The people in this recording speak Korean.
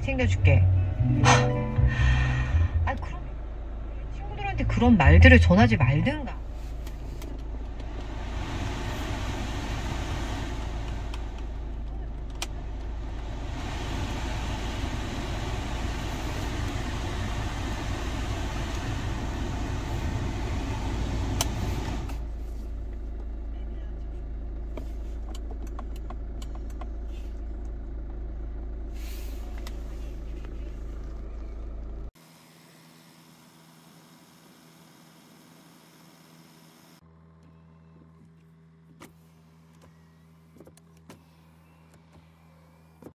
챙겨줄게. 아, 그럼 친구들한테 그런 말들을 전하지 말든가.